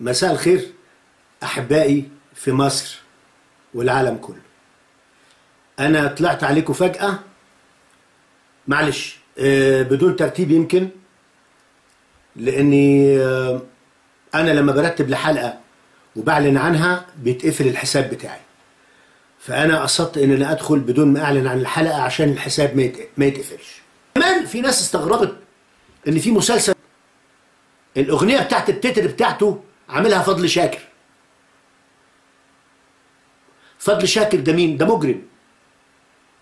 مساء الخير أحبائي في مصر والعالم كله. أنا طلعت عليكم فجأة. معلش آه، بدون ترتيب يمكن لأني آه، أنا لما برتب لحلقة وبعلن عنها بيتقفل الحساب بتاعي. فأنا قصدت إن أنا أدخل بدون ما أعلن عن الحلقة عشان الحساب ما يت- ما يتقفلش. كمان في ناس استغربت إن في مسلسل الأغنية بتاعت التتر بتاعته عاملها فضل شاكر. فضل شاكر ده مين؟ ده مجرم.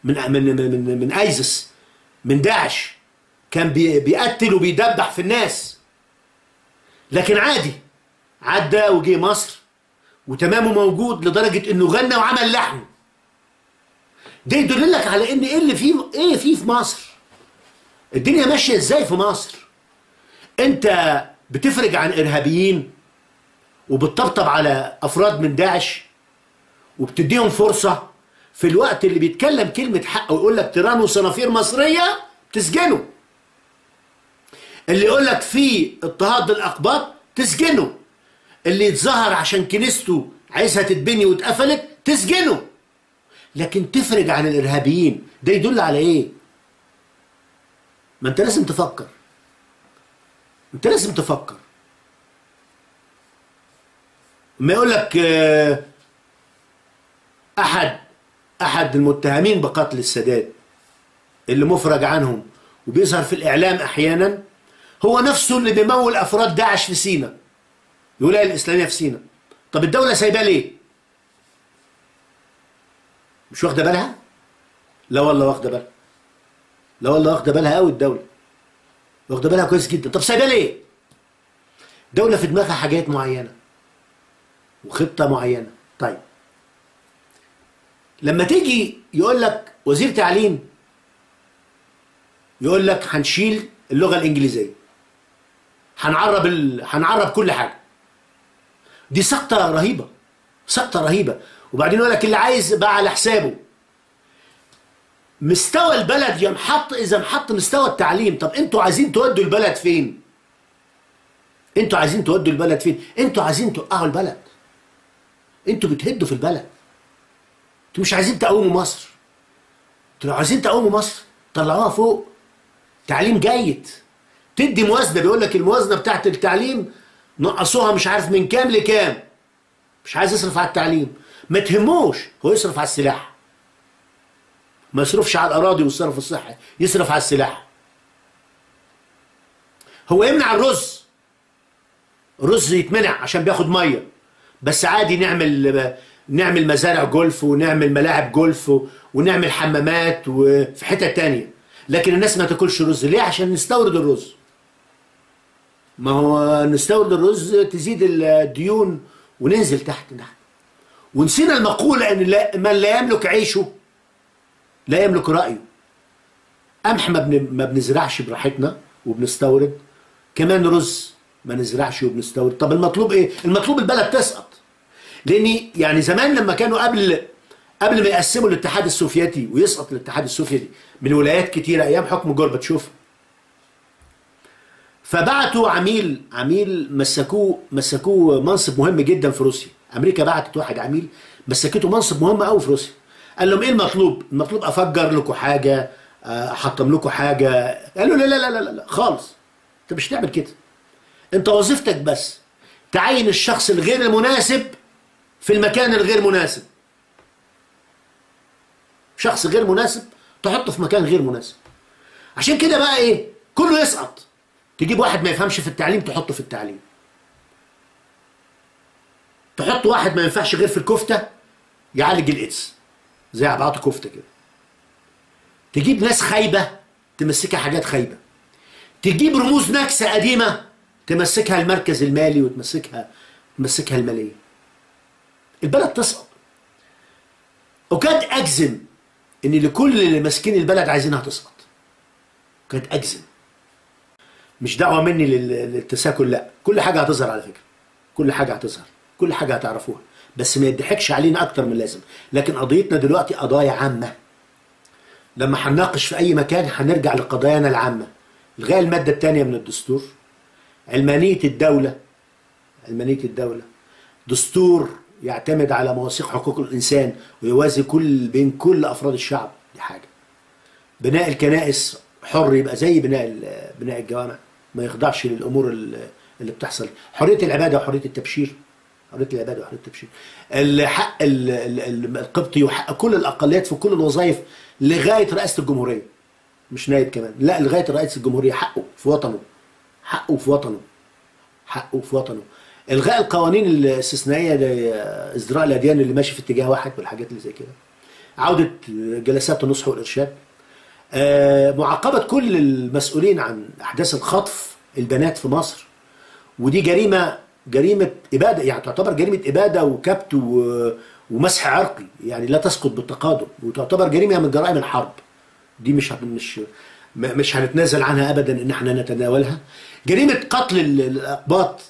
من من من من, آيزس من داعش. كان بي بيقتل وبيدبح في الناس. لكن عادي. عدى وجه مصر وتمامه موجود لدرجة إنه غنى وعمل لحن ده يدل لك على إن إيه اللي فيه إيه فيه في مصر. الدنيا ماشية إزاي في مصر؟ أنت بتفرج عن إرهابيين وبتطبطب على أفراد من داعش وبتديهم فرصة في الوقت اللي بيتكلم كلمة حق ويقول لك تيران وصنافير مصرية تسجنه. اللي يقول لك في اضطهاد للأقباط تسجنه. اللي يتظاهر عشان كنيسته عايزها تتبني واتقفلت تسجنه. لكن تفرج عن الإرهابيين ده يدل على إيه؟ ما أنت لازم تفكر. أنت لازم تفكر. ما يقول لك آه أحد أحد المتهمين بقتل السادات اللي مفرج عنهم وبيظهر في الإعلام أحيانا هو نفسه اللي بيمول أفراد داعش في سينا الولاية الإسلامية في سينا. طب الدولة سايباه ليه؟ مش واخدة بالها؟ لا والله واخدة بالها. لا والله واخدة بالها قوي الدولة. واخدة بالها كويس جدا. طب سايباه ليه؟ دوله في دماغها حاجات معينة. وخطة معينة. طيب. لما تيجي يقول لك وزير تعليم يقول لك هنشيل اللغة الإنجليزية. هنعرب ال... هنعرب كل حاجة. دي سقطة رهيبة سقطة رهيبة. وبعدين يقول لك اللي عايز بقى على حسابه. مستوى البلد ينحط إذا انحط مستوى التعليم. طب أنتوا عايزين تودوا البلد فين؟ أنتوا عايزين تودوا البلد فين؟ أنتوا عايزين توقعوا البلد. أنتوا بتهدوا في البلد. أنتوا مش عايزين تقوموا مصر. أنتوا لو عايزين تقوموا مصر طلعوها فوق. تعليم جيد. تدي موازنة بيقول لك الموازنة بتاعت التعليم نقصوها مش عارف من كام لكام. مش عايز يصرف على التعليم. ما تهموش هو يصرف على السلاح. ما يصرفش على الأراضي والصرف الصحي يصرف على السلاح. هو يمنع الرز. الرز يتمنع عشان بياخد مية. بس عادي نعمل نعمل مزارع جولف ونعمل ملاعب جولف ونعمل حمامات وفي حتة تانية. لكن الناس ما تاكلش رز. ليه؟ عشان نستورد الرز. ما هو نستورد الرز تزيد الديون وننزل تحت تحت ونسينا المقولة إن لا من لا يملك عيشه لا يملك رأيه. قمح ما, ما بنزرعش براحتنا وبنستورد؟ كمان رز ما نزرعش وبنستورد. طب المطلوب إيه؟ المطلوب البلد تسقط. لأن يعني زمان لما كانوا قبل قبل ما يقسموا الاتحاد السوفيتي ويسقط الاتحاد السوفيتي من ولايات كتيرة أيام حكم جورباتشوف فبعتوا عميل عميل مسكوه مسكوه منصب مهم جدا في روسيا. أمريكا بعتت واحد عميل مسكته منصب مهم قوي في روسيا. قال لهم إيه المطلوب؟ المطلوب أفجر لكم حاجة أحطم لكم حاجة. قالوا لا لا لا لا لا خالص. أنت مش تعمل كده. أنت وظيفتك بس تعين الشخص الغير المناسب في المكان الغير مناسب. شخص غير مناسب تحطه في مكان غير مناسب. عشان كده بقى إيه؟ كله يسقط. تجيب واحد ما يفهمش في التعليم تحطه في التعليم. تحط واحد ما ينفعش غير في الكفتة يعالج الايدز زي عبعاط كفتة كده. تجيب ناس خايبة تمسكها حاجات خايبة. تجيب رموز نكسة قديمة تمسكها المركز المالي وتمسكها تمسكها المالية. البلد تسقط. وكاد أجزم إن لكل اللي ماسكين البلد عايزينها تسقط. كاد أجزم. مش دعوة مني للتساكل لا. كل حاجة هتظهر على فكرة. كل حاجة هتظهر. كل حاجة هتعرفوها. بس ما يضحكش علينا أكتر من لازم لكن قضيتنا دلوقتي قضايا عامة. لما هنناقش في أي مكان هنرجع لقضايانا العامة. الغاء المادة الثانية من الدستور. علمانية الدولة. علمانية الدولة. دستور يعتمد على مواثيق حقوق الإنسان ويوازي كل بين كل أفراد الشعب. دي حاجة. بناء الكنائس حر يبقى زي بناء بناء الجوامع. ما يخضعش للأمور ال- اللي بتحصل. حرية العبادة وحرية التبشير. حرية العبادة وحرية التبشير. الحق ال- ال- ال- القبطي وحق كل الأقليات في كل الوظائف لغاية رئاسه الجمهورية. مش نائب كمان. لا لغاية رئاسه الجمهورية. حقه في وطنه. حقه في وطنه. حقه في وطنه. إلغاء القوانين الاستثنائية لازدراء الأديان اللي ماشي في اتجاه واحد والحاجات اللي زي كده. عودة جلسات النصح والإرشاد. آه، معاقبة كل المسؤولين عن أحداث الخطف البنات في مصر. ودي جريمة جريمة إبادة يعني تعتبر جريمة إبادة وكبت ومسح عرقي. يعني لا تسقط بالتقادم وتعتبر جريمة من جرائم الحرب. دي مش مش مش هنتنازل عنها ابدا إن إحنا نتناولها. جريمة قتل ال- الأقباط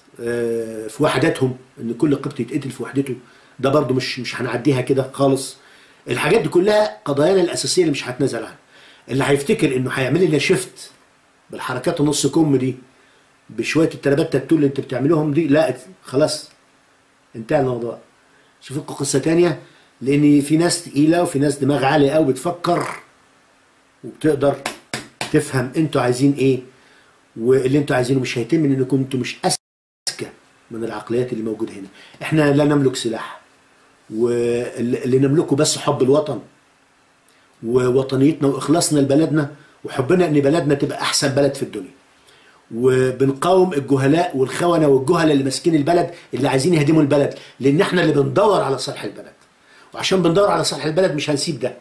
في وحداتهم إن كل قبط يتقتل في وحدته. ده برضو مش مش هنعديها كده خالص. الحاجات دي كلها قضايانا الأساسية اللي مش هتنازل عنها. اللي هيفتكر إنه هيعمل لنا شيفت بالحركات النص كم دي بشوية الترابات تاتو اللي أنت بتعملوهم دي لا خلاص انتهى الموضوع. شوف لكم قصة تانية لأن في ناس تقيلة وفي ناس دماغ عالية قوي بتفكر وبتقدر تفهم أنتوا عايزين إيه واللي أنتوا عايزينه مش هيتم انكم أنتوا مش اذكى من العقليات اللي موجودة هنا. إحنا لا نملك سلاح واللي نملكه بس حب الوطن ووطنيتنا وإخلاصنا لبلدنا وحبنا إن بلدنا تبقى أحسن بلد في الدنيا. وبنقاوم الجهلاء والخونة والجهلة اللي ماسكين البلد اللي عايزين يهدموا البلد لأن إحنا اللي بندور على صالح البلد. وعشان بندور على صالح البلد مش هنسيب ده.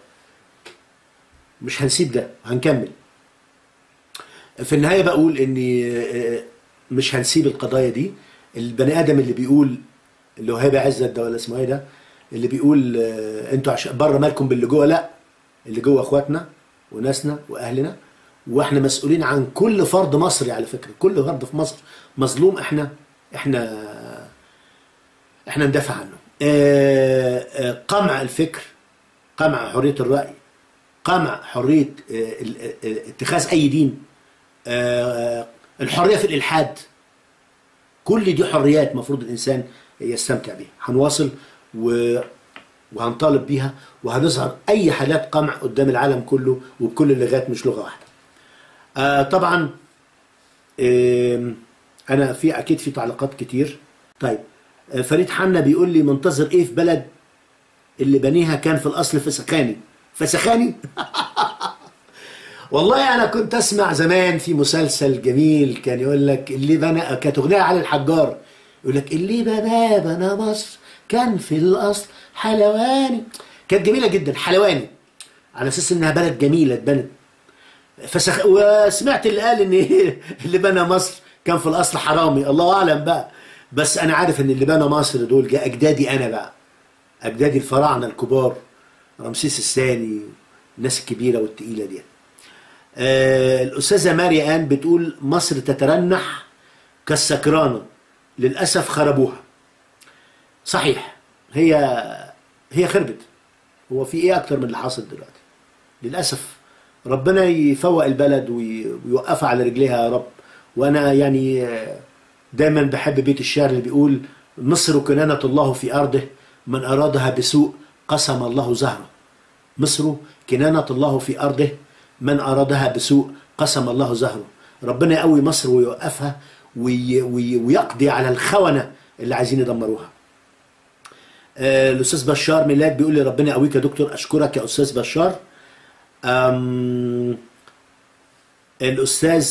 مش هنسيب ده هنكمل. في النهاية بقول إني آه، مش هنسيب القضايا دي. البني آدم اللي بيقول اللي هو هيبة عزت ده ولا اسمه إيه ده اللي بيقول آه، أنتوا عشان بره مالكم باللي جوه لا اللي جوه اخواتنا وناسنا واهلنا وإحنا مسؤولين عن كل فرد مصري على فكرة كل فرد في مصر مظلوم إحنا إحنا إحنا ندافع عنه. آه، آه، قمع الفكر قمع حرية الرأي قمع حرية اتخاذ أي دين الحرية في الإلحاد. كل دي حريات مفروض الإنسان يستمتع بيها. هنواصل و... وهنطالب بيها وهنظهر أي حالات قمع قدام العالم كله وبكل اللغات مش لغة واحدة. آه طبعا آم، أنا في أكيد في تعليقات كتير. طيب آه، فريد حنا بيقول لي منتظر إيه في بلد اللي بنيها كان في الأصل فسخاني؟ فسخاني؟ والله أنا كنت أسمع زمان في مسلسل جميل كان يقول لك اللي بنى كانت أغنية علي الحجار. يقول لك اللي بنى بنى مصر كان في الأصل حلواني. كانت جميلة جدا حلواني. على أساس إنها بلد جميلة اتبنت. فسخ... وسمعت اللي قال إن اللي بنى مصر كان في الأصل حرامي. الله أعلم بقى. بس أنا عارف إن اللي بنى مصر دول أجدادي أنا بقى. أجدادي الفراعنة الكبار رمسيس الثاني الناس الكبيرة والتقيلة دي آه الأستاذة ماري آن بتقول مصر تترنح كالسكرانه للأسف خربوها. صحيح. هي هي خربت. هو في إيه أكتر من اللي حاصل دلوقتي؟ للأسف. ربنا يفوق البلد وي- ويوقفها على رجليها يا رب. وأنا يعني آه، دايما بحب بيت الشعر اللي بيقول مصر كنانة الله في أرضه من أرادها بسوء قسم الله زهره. مصر كنانة الله في أرضه من أرادها بسوء قسم الله زهره. ربنا يقوي مصر ويوقفها وي وي ويقضي على الخونة اللي عايزين يدمروها. آه، الأستاذ بشار ميلاد بيقول لي ربنا يقويك يا دكتور أشكرك يا أستاذ بشار. الأستاذ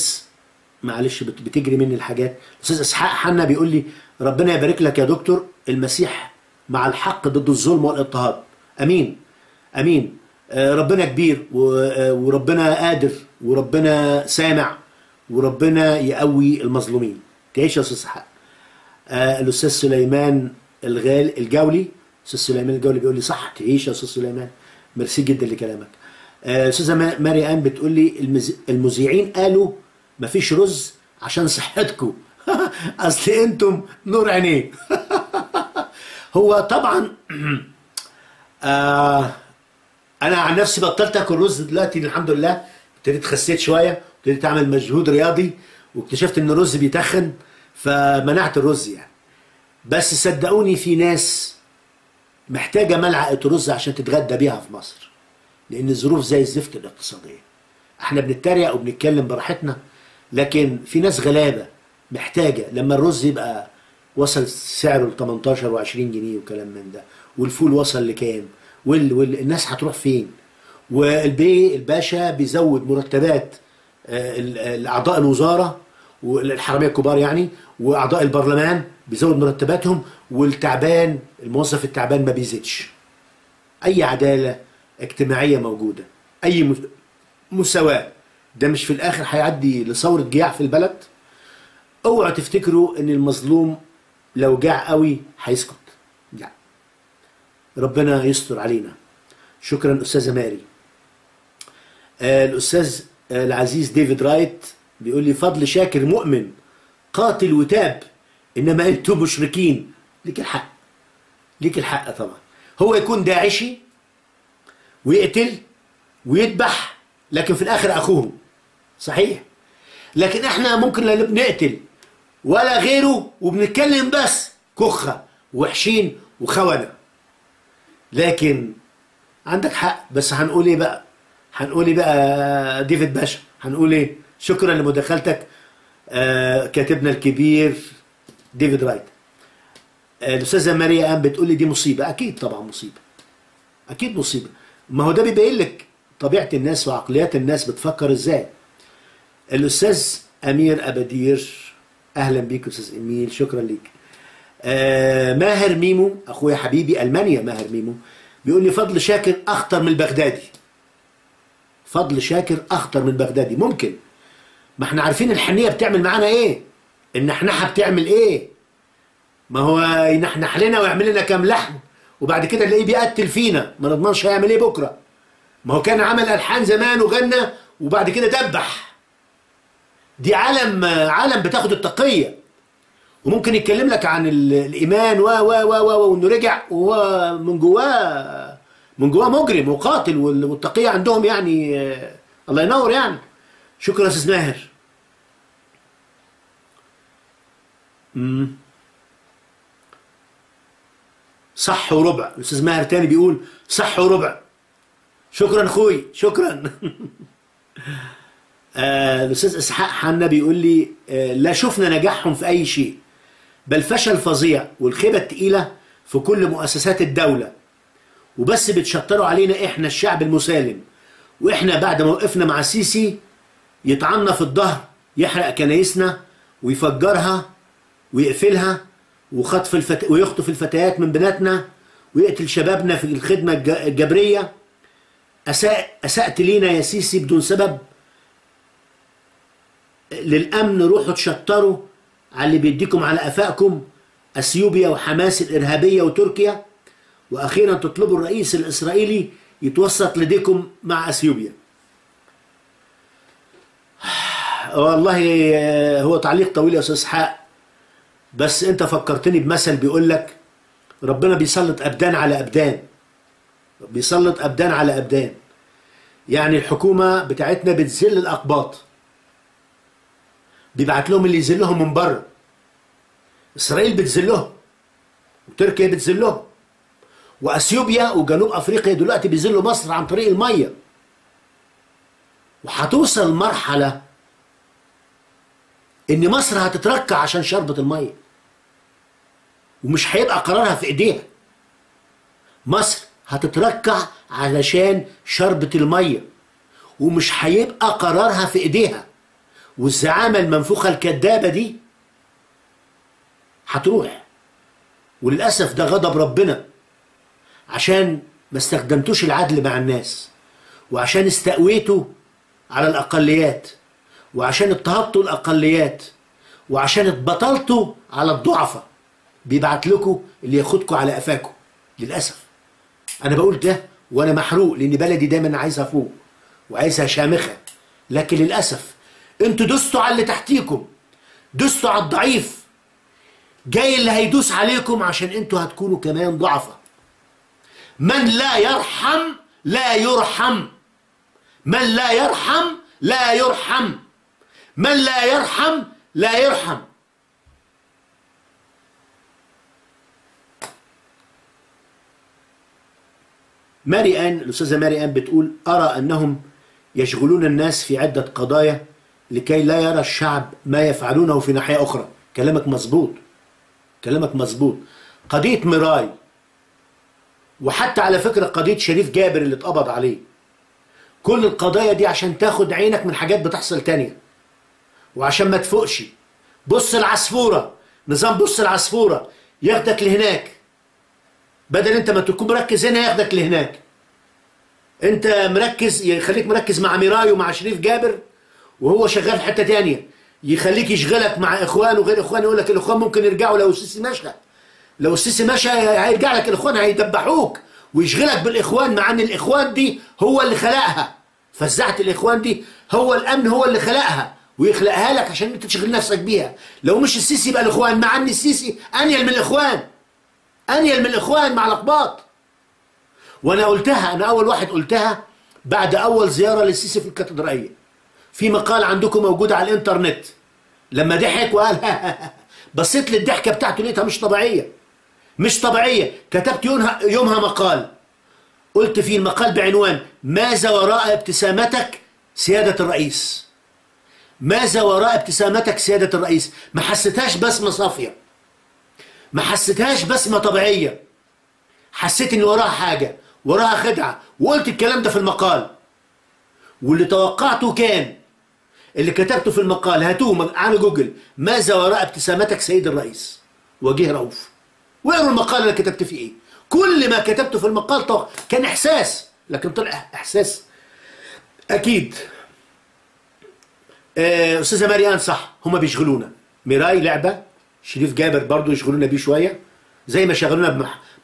معلش بت- بتجري مني الحاجات. الأستاذ إسحاق حنا بيقول لي ربنا يبارك لك يا دكتور المسيح مع الحق ضد الظلم والإضطهاد. أمين. أمين. آه، ربنا كبير آه، وربنا قادر وربنا سامع وربنا يقوي المظلومين. تعيش يا أستاذ إسحاق آه، الأستاذ سليمان الغال الجولي أستاذ سليمان الجولي بيقول لي صح تعيش يا أستاذ سليمان. ميرسي جدا لكلامك. آه، أستاذة ما- ماري آن بتقول لي المذيعين قالوا مفيش رز عشان صحتكم. أصل أنتم نور عينيه هو طبعا آه أنا عن نفسي بطلت آكل رز دلوقتي الحمد لله. ابتديت خسيت شوية ابتديت أعمل مجهود رياضي واكتشفت إن الرز بيتخن فمنعت الرز يعني. بس صدقوني في ناس محتاجة ملعقة رز عشان تتغدى بيها في مصر لأن الظروف زي الزفت الاقتصادية. إحنا بنتريق وبنتكلم براحتنا لكن في ناس غلابة محتاجة لما الرز يبقى وصل سعره ل 18 و20 جنيه وكلام من ده والفول وصل لكام؟ وال... وال... الناس هتروح فين؟ والبي الباشا بيزود مرتبات آه، الأعضاء الوزارة والحراميه الكبار يعني وأعضاء البرلمان بيزود مرتباتهم والتعبان الموظف التعبان ما بيزيدش. أي عدالة اجتماعية موجودة أي مس- مساواة ده مش في الآخر هيعدي لثورة جياع في البلد. أوعوا تفتكروا إن المظلوم لو جاع قوي هيسكت. ربنا يستر علينا. شكرا أستاذة ماري. آه الأستاذ آه العزيز ديفيد رايت بيقول لي فضل شاكر مؤمن قاتل وتاب إنما أنتم مشركين. ليك الحق. ليك الحق طبعا. هو يكون داعشي ويقتل ويذبح لكن في الآخر اخوهم صحيح؟ لكن إحنا ممكن لا بنقتل ولا غيره وبنتكلم بس كخة وحشين وخونة. لكن عندك حق بس هنقول إيه بقى؟ هنقول إيه بقى ديفيد باشا؟ هنقول إيه؟ شكرا لمداخلتك. آه كاتبنا الكبير ديفيد رايت. آه الأستاذة ماريا قام بتقول لي دي مصيبة. أكيد طبعا مصيبة. أكيد مصيبة. ما هو ده بيبين لك طبيعة الناس وعقليات الناس بتفكر إزاي. الأستاذ أمير ابدير أهلا بيك أستاذ إميل. شكرا ليك. ماهر ميمو أخويا حبيبي ألمانيا ماهر ميمو بيقول لي فضل شاكر أخطر من البغدادي فضل شاكر أخطر من البغدادي ممكن. ما إحنا عارفين الحنيه بتعمل معانا إيه؟ النحنحة بتعمل إيه؟ ما هو ينحنح لنا ويعمل لنا كام لحن وبعد كده نلاقيه بيقتل فينا. ما نضمنش هيعمل إيه بكرة. ما هو كان عمل ألحان زمان وغنى وبعد كده دبح. دي عالم عالم بتاخد التقية. وممكن يتكلم لك عن ال- الإيمان و و و و وإنه رجع وهو من جواه من جواه مجرم وقاتل وال- والتقية عندهم يعني آه، الله ينور يعني. شكرا يا أستاذ ماهر. صح وربع. الأستاذ ماهر تاني بيقول صح وربع. شكرا أخوي شكرا. آه، الأستاذ إسحاق حنا بيقول لي آه، لا شفنا نجاحهم في أي شيء. بل فشل فظيع والخيبة التقيلة في كل مؤسسات الدولة. وبس بتشطروا علينا إحنا الشعب المسالم. وإحنا بعد ما وقفنا مع السيسي يطعنا في الظهر يحرق كنايسنا ويفجرها ويقفلها وخطف الفت... ويخطف الفتيات من بناتنا ويقتل شبابنا في الخدمة الج- الجبرية. أساء... أسأت لينا يا سيسي بدون سبب للأمن روحوا تشطروا على اللي بيديكم على قفاكم أثيوبيا وحماس الإرهابية وتركيا وأخيرا تطلبوا الرئيس الإسرائيلي يتوسط لديكم مع أثيوبيا. والله آه، هو تعليق طويل يا أستاذ إسحاق بس أنت فكرتني بمثل بيقول لك ربنا بيسلط أبدان على أبدان. بيسلط أبدان على أبدان. يعني الحكومة بتاعتنا بتذل الأقباط. بيبعت لهم اللي يذلهم من بره إسرائيل بتذلهم وتركيا بتذلهم وأثيوبيا وجنوب أفريقيا دلوقتي بيذلوا مصر عن طريق المية. وهتوصل مرحلة إن مصر هتتركع عشان شربة المية. ومش هيبقى قرارها في إيديها. مصر هتتركع علشان شربة المية. ومش هيبقى قرارها في إيديها. والزعامة المنفوخة الكدابة دي هتروح. وللأسف ده غضب ربنا. عشان ما استخدمتوش العدل مع الناس وعشان استقويتوا على الأقليات وعشان اضطهدتوا الأقليات وعشان اتبطلتوا على الضعفاء بيبعت لكم اللي ياخدكم على قفاكم. للأسف. أنا بقول ده وأنا محروق لأن بلدي دايما عايزها فوق وعايزها شامخة. لكن للأسف أنتوا دوستوا على اللي تحتيكم. دوستوا على الضعيف. جاي اللي هيدوس عليكم عشان أنتوا هتكونوا كمان ضعفة. من لا يرحم لا يرحم. من لا يرحم لا يرحم. من لا يرحم لا يرحم. ماري آن الأستاذة ماري آن بتقول أرى أنهم يشغلون الناس في عدة قضايا لكي لا يرى الشعب ما يفعلونه في ناحية أخرى. كلامك مظبوط. كلامك مظبوط. قضية ميراي وحتى على فكرة قضية شريف جابر اللي اتقبض عليه. كل القضايا دي عشان تاخد عينك من حاجات بتحصل تانية. وعشان ما تفوقش. بص العصفورة. نظام بص العصفورة. ياخدك لهناك. بدل انت ما تكون مركز هنا ياخدك لهناك. انت مركز يخليك مركز مع ميراي ومع شريف جابر؟ وهو شغال في حتة تانية. يخليك يشغلك مع اخوان وغير اخوان يقول لك الإخوان ممكن يرجعوا لو السيسي مشى لو السيسي مشى هيرجع لك الإخوان هيدبحوك. ويشغلك بالإخوان مع إن الإخوان دي هو اللي خلقها. فزعت الإخوان دي هو الأمن هو اللي خلقها. ويخلقها لك عشان أنت تشغل نفسك بيها. لو مش السيسي يبقى الإخوان مع إن السيسي أنيل من الإخوان. أنيل من الإخوان مع الاقباط وأنا قلتها أنا أول واحد قلتها بعد أول زيارة للسيسي في الكاتدرائية. في مقال عندكم موجود على الإنترنت. لما ضحك وقال بصيت للضحكة بتاعته لقيتها مش طبيعية. مش طبيعية. كتبت يومها يومها مقال. قلت في المقال بعنوان ماذا وراء ابتسامتك سيادة الرئيس؟ ماذا وراء ابتسامتك سيادة الرئيس؟ ما حسيتهاش بسمة صافية. ما حسيتهاش بسمة طبيعية. حسيت إن وراها حاجة وراها خدعة. وقلت الكلام ده في المقال. واللي توقعته كان اللي كتبته في المقال هاتوه على جوجل. ماذا وراء ابتسامتك سيد الرئيس؟ وجيه رؤوف. واقروا المقال اللي كتبت فيه إيه؟ كل ما كتبته في المقال طبعا كان إحساس لكن طلع إحساس أكيد. آه، أستاذة مريان صح هما بيشغلونا. ميراي لعبة شريف جابر برضو يشغلونا بيه شوية. زي ما شغلونا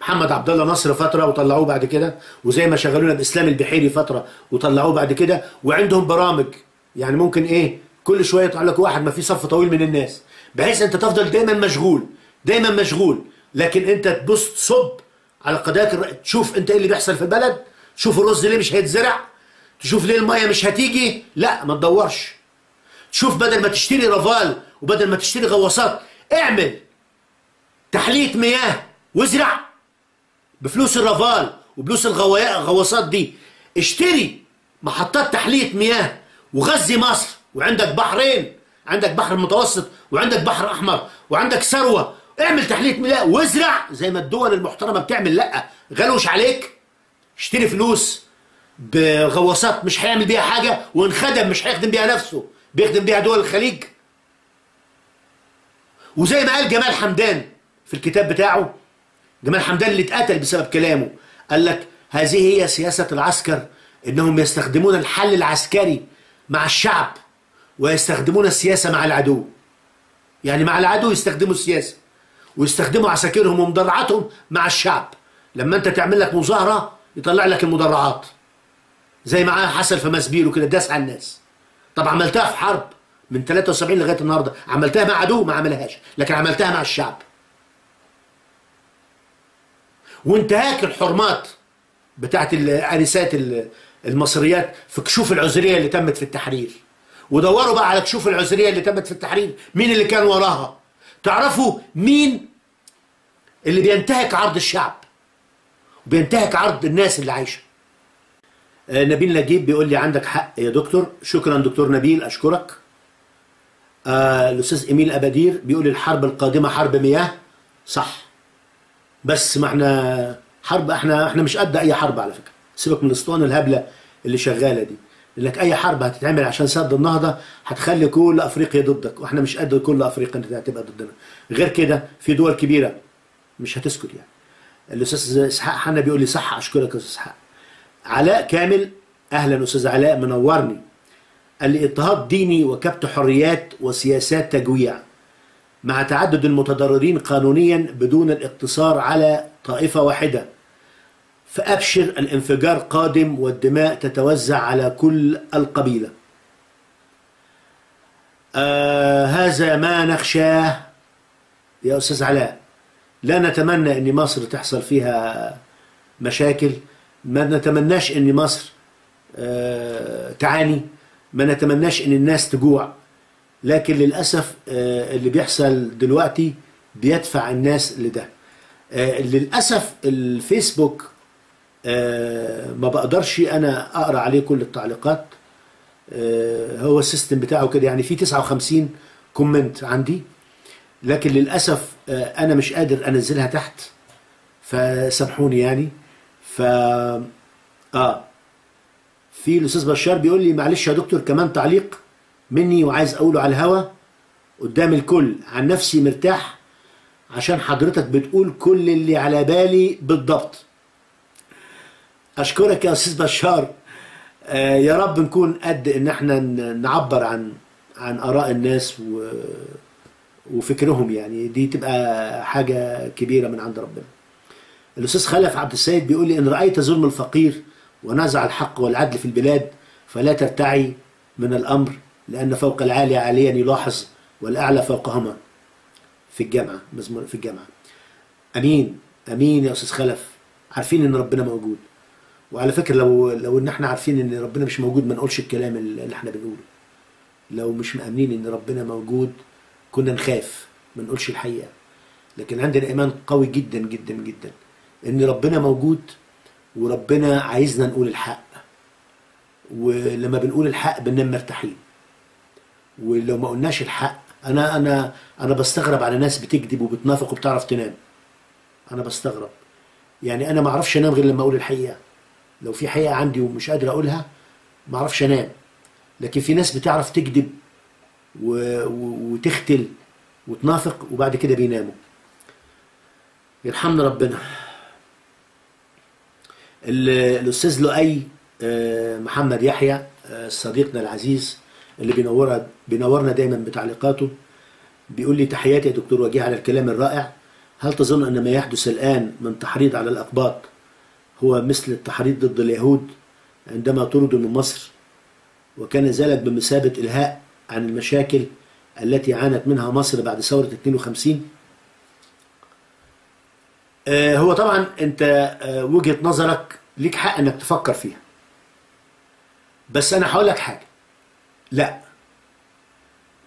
بمحمد عبد الله نصر فترة وطلعوه بعد كده. وزي ما شغلونا بإسلام البحيري فترة وطلعوه بعد كده. وعندهم برامج. يعني ممكن إيه كل شوية يطلع لك واحد ما في صف طويل من الناس بحيث أنت تفضل دايما مشغول دايما مشغول لكن أنت تبص تصب على قضايا الر... تشوف أنت إيه اللي بيحصل في البلد تشوف الرز ليه مش هيتزرع تشوف ليه المية مش هتيجي لا ما تدورش. تشوف بدل ما تشتري رافال وبدل ما تشتري غواصات اعمل تحلية مياه وازرع بفلوس الرافال وفلوس الغواصات دي. اشتري محطات تحلية مياه وغذي مصر وعندك بحرين عندك بحر متوسط وعندك بحر أحمر وعندك ثروة. اعمل تحلية مياه وازرع زي ما الدول المحترمة بتعمل. لا غلوش عليك. اشتري فلوس بغواصات مش هيعمل بيها حاجة وانخدم مش هيخدم بيها نفسه بيخدم بيها دول الخليج. وزي ما قال جمال حمدان في الكتاب بتاعه جمال حمدان اللي اتقتل بسبب كلامه قال لك هذه هي سياسة العسكر إنهم يستخدمون الحل العسكري مع الشعب ويستخدمون السياسة مع العدو. يعني مع العدو يستخدموا السياسة ويستخدموا عساكرهم ومدرعاتهم مع الشعب. لما انت تعمل لك مظاهرة يطلع لك المدرعات. زي ما حصل في مسبيرو كده داس على الناس. طب عملتها في حرب من 73 لغاية النهاردة. عملتها مع عدو ما عملهاش لكن عملتها مع الشعب. وانتهاك الحرمات بتاعت الانسات المصريات في كشوف العذرية اللي تمت في التحرير. ودوروا بقى على كشوف العذرية اللي تمت في التحرير. مين اللي كان وراها؟ تعرفوا مين اللي بينتهك عرض الشعب؟ وبينتهك عرض الناس اللي عايشة. آه نبيل نجيب بيقول لي عندك حق يا دكتور. شكرا دكتور نبيل أشكرك. آه الأستاذ إيميل أبادير بيقول الحرب القادمة حرب مياه. صح. بس ما إحنا حرب إحنا إحنا مش قد أي حرب على فكرة. سيبك من الاسطوانة الهبلة اللي شغالة دي. لك أي حرب هتتعمل عشان سد النهضة هتخلي كل أفريقيا ضدك وإحنا مش قد كل أفريقيا أنت هتبقى ضدنا. غير كده في دول كبيرة مش هتسكت يعني. الأستاذ إسحاق حنا بيقول لي صح أشكرك يا أستاذ إسحاق. علاء كامل أهلا أستاذ علاء منورني. قال لي اضطهاد ديني وكبت حريات وسياسات تجويع مع تعدد المتضررين قانونيا بدون الاقتصار على طائفة واحدة. فأبشر الانفجار قادم والدماء تتوزع على كل القبيلة. آه هذا ما نخشاه يا أستاذ علاء. لا نتمنى أن مصر تحصل فيها مشاكل. ما نتمناش أن مصر آه تعاني. ما نتمناش أن الناس تجوع. لكن للأسف آه اللي بيحصل دلوقتي بيدفع الناس لده. آه للأسف الفيسبوك ما بقدرش أنا أقرأ عليه كل التعليقات. آه، هو ال system بتاعه كده يعني في 59 comment عندي. لكن للأسف آه، أنا مش قادر أنزلها تحت. فسامحوني يعني. ف آه في الأستاذ بشار بيقول لي معلش يا دكتور كمان تعليق مني وعايز أقوله على الهوا. قدام الكل عن نفسي مرتاح عشان حضرتك بتقول كل اللي على بالي بالضبط. أشكرك يا أستاذ بشار. آه يا رب نكون قد إن إحنا نعبر عن عن آراء الناس و وفكرهم يعني. دي تبقى حاجة كبيرة من عند ربنا. الأستاذ خلف عبد السيد بيقول لي إن رأيت ظلم الفقير ونزع الحق والعدل في البلاد فلا ترتعي من الأمر لأن فوق العالي عاليا يلاحظ والأعلى فوقهما في الجامعة مزمور في الجامعة. أمين أمين يا أستاذ خلف. عارفين إن ربنا موجود. وعلى فكرة لو لو إن إحنا عارفين إن ربنا مش موجود ما نقولش الكلام اللي إحنا بنقوله. لو مش مأمنين إن ربنا موجود كنا نخاف ما نقولش الحقيقة. لكن عندنا إيمان قوي جدا جدا جدا. إن ربنا موجود وربنا عايزنا نقول الحق. ولما بنقول الحق بننام مرتاحين. ولو ما قلناش الحق أنا أنا أنا بستغرب على ناس بتكذب وبتنافق وبتعرف تنام. أنا بستغرب. يعني أنا ما أعرفش أنام غير لما أقول الحقيقة. لو في حقيقة عندي ومش قادر أقولها ما أعرفش أنام. لكن في ناس بتعرف تكذب. وتختل وتنافق وبعد كده بيناموا. يرحمنا ربنا. ال- الأستاذ لؤي آه، محمد يحيى آه، صديقنا العزيز اللي بينورها بينورنا دايما بتعليقاته بيقول لي تحياتي يا دكتور وجيه على الكلام الرائع. هل تظن أن ما يحدث الآن من تحريض على الأقباط هو مثل التحريض ضد اليهود عندما طردوا من مصر وكان ذلك بمثابة إلهاء عن المشاكل التي عانت منها مصر بعد ثورة 52 آه، هو طبعا أنت آه، وجهة نظرك ليك حق إنك تفكر فيها. بس أنا هقول لك حاجة. لا.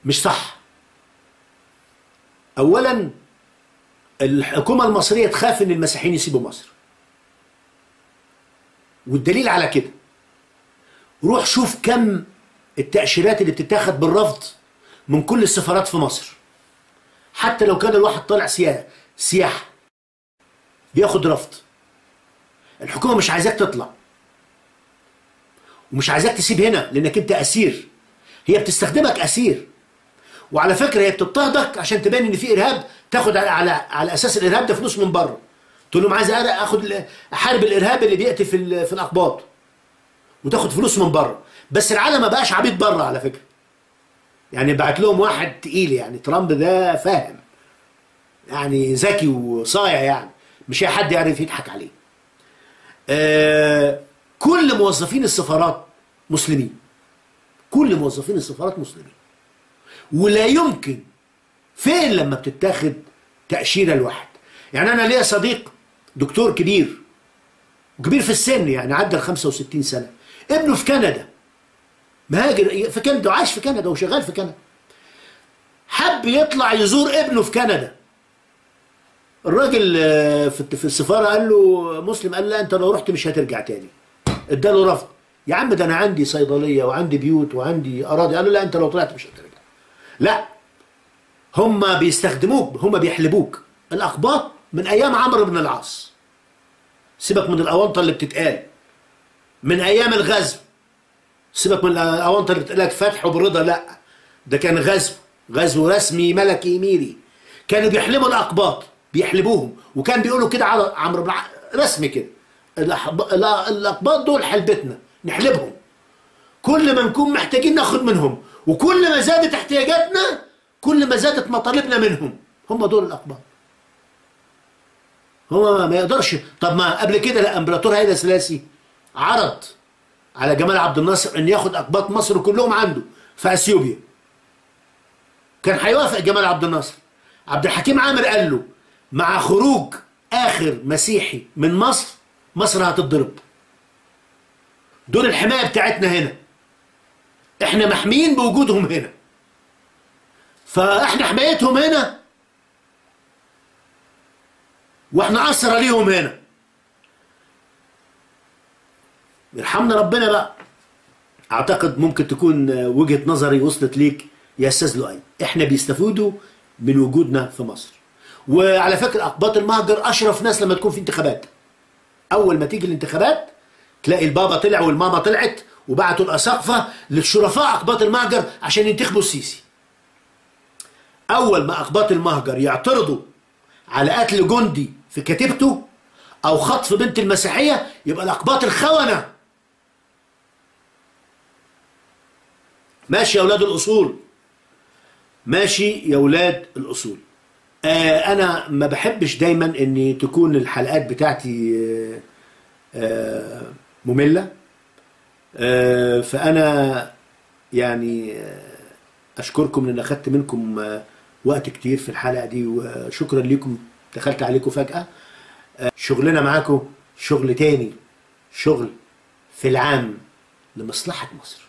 مش صح. اولا الحكومة المصرية تخاف إن المسيحيين يسيبوا مصر. والدليل على كده روح شوف كم التأشيرات اللي بتتاخد بالرفض من كل السفارات في مصر. حتى لو كان الواحد طالع سياحة سياحة بياخد رفض. الحكومة مش عايزاك تطلع. ومش عايزاك تسيب هنا لأنك أنت أسير. هي بتستخدمك أسير. وعلى فكرة هي بتضطهدك عشان تبين إن في إرهاب تاخد على على, على أساس الإرهاب ده فلوس من بره. تقول لهم عايز آخد احارب الإرهاب اللي بيأتي في في الأقباط. وتاخد فلوس من بره. بس العالم ما بقاش عبيد بره على فكرة. يعني بعت لهم واحد تقيل يعني. ترامب ده فاهم. يعني ذكي وصايع يعني. مش أي حد يعرف يضحك عليه. آه كل موظفين السفارات مسلمين. كل موظفين السفارات مسلمين. ولا يمكن فين لما بتتاخد تأشيرة الواحد يعني أنا ليا صديق دكتور كبير وكبير في السن يعني عدى ال 65 سنة. ابنه في كندا. مهاجر في كندا وعايش في كندا وشغال في كندا. حب يطلع يزور ابنه في كندا. الراجل آه، في السفارة قال له مسلم قال لا انت لو رحت مش هترجع تاني. اداله رفض. يا عم ده أنا عندي صيدلية وعندي بيوت وعندي أراضي. قال له لا انت لو طلعت مش هترجع. لا. هم بيستخدموك هم بيحلبوك. الاقباط من أيام عمرو بن العاص. سيبك من الاونطه اللي بتتقال. من أيام الغزو. سيبك من الاونطه اللي بتقال لك فتح وبرضا لا. ده كان غزو. غزو رسمي ملكي ميري كانوا بيحلبوا الأقباط بيحلبوهم. وكان بيقولوا كده على عمرو بن رسمي كده. الأحب- الأ- الأقباط دول حلبتنا. نحلبهم. كل ما نكون محتاجين ناخد منهم. وكل ما زادت احتياجاتنا كل ما زادت مطالبنا منهم. هم دول الأقباط. هو ما يقدرش. طب ما قبل كده الامبراطور هيدا سلاسي عرض على جمال عبد الناصر إن ياخد أقباط مصر كلهم عنده في أثيوبيا. كان هيوافق جمال عبد الناصر. عبد الحكيم عامر قال له مع خروج آخر مسيحي من مصر مصر هتتضرب. دول الحماية بتاعتنا هنا. إحنا محميين بوجودهم هنا. فإحنا حمايتهم هنا وإحنا اسرى ليهم هنا. يرحمنا ربنا بقى. اعتقد ممكن تكون وجهة نظري وصلت ليك يا أستاذ لؤي. إحنا بيستفيدوا من وجودنا في مصر. وعلى فكرة أقباط المهجر أشرف ناس لما تكون في انتخابات. أول ما تيجي الانتخابات تلاقي البابا طلع والماما طلعت وبعتوا الأساقفة للشرفاء أقباط المهجر عشان ينتخبوا السيسي. أول ما أقباط المهجر يعترضوا على قتل جندي في كتيبته أو خطف بنت المسيحية يبقى الأقباط الخونة. ماشي يا أولاد الأصول. ماشي يا أولاد الأصول. آه أنا ما بحبش دايما ان تكون الحلقات بتاعتي آه آه مملة. آه فأنا يعني آه أشكركم ان أخدت منكم آه وقت كتير في الحلقة دي وشكرا لكم دخلت عليكم فجأة. آه شغلنا معاكم شغل تاني شغل في العام لمصلحة مصر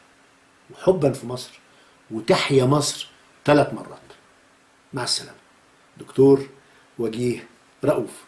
وحبا في مصر وتحيا مصر ثلاث مرات. مع السلامة. دكتور وجيه رؤوف.